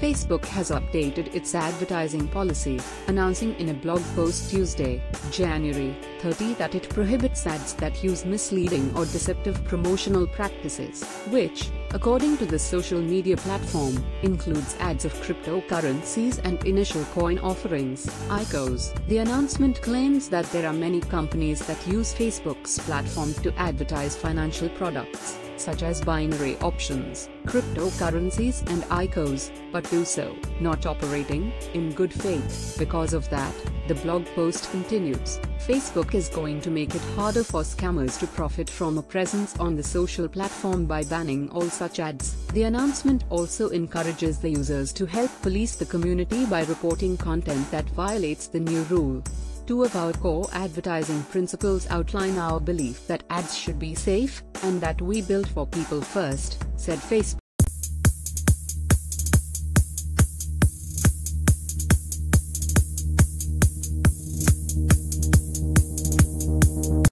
Facebook has updated its advertising policy, announcing in a blog post Tuesday, January 30 that it prohibits ads that use misleading or deceptive promotional practices, which, according to the social media platform, includes ads of cryptocurrencies and initial coin offerings, ICOs. The announcement claims that there are many companies that use Facebook's platform to advertise financial products such as binary options, cryptocurrencies and ICOs, but do so, not operating, in good faith. Because of that, the blog post continues, Facebook is going to make it harder for scammers to profit from a presence on the social platform by banning all such ads. The announcement also encourages the users to help police the community by reporting content that violates the new rule. Two of our core advertising principles outline our belief that ads should be safe, and that we build for people first, said Facebook.